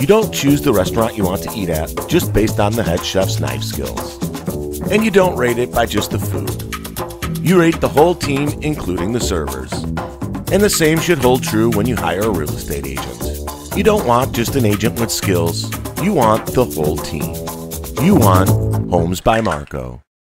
You don't choose the restaurant you want to eat at just based on the head chef's knife skills. And you don't rate it by just the food. You rate the whole team, including the servers. And the same should hold true when you hire a real estate agent. You don't want just an agent with skills, you want the whole team. You want Homes by Marco.